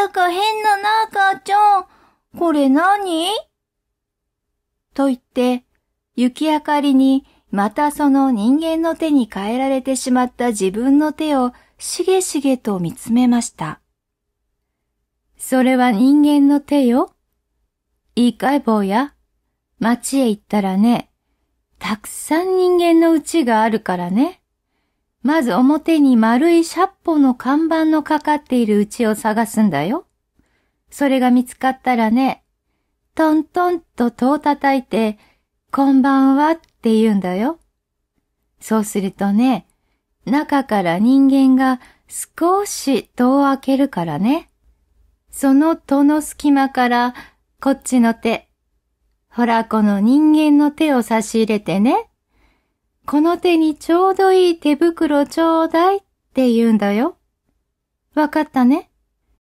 だか変だな、母ちゃん。これ何？と言って、雪明かりにまたその人間の手に変えられてしまった自分の手をしげしげと見つめました。それは人間の手よ。いいかい坊や。町へ行ったらね、たくさん人間の家があるからね。まず表に丸いシャッポの看板のかかっている家を探すんだよ。それが見つかったらね、トントンと戸を叩いて、こんばんはって言うんだよ。そうするとね、中から人間が少し戸を開けるからね。その戸の隙間からこっちの手。ほらこの人間の手を差し入れてね。この手にちょうどいい手袋ちょうだいって言うんだよ。わかったね？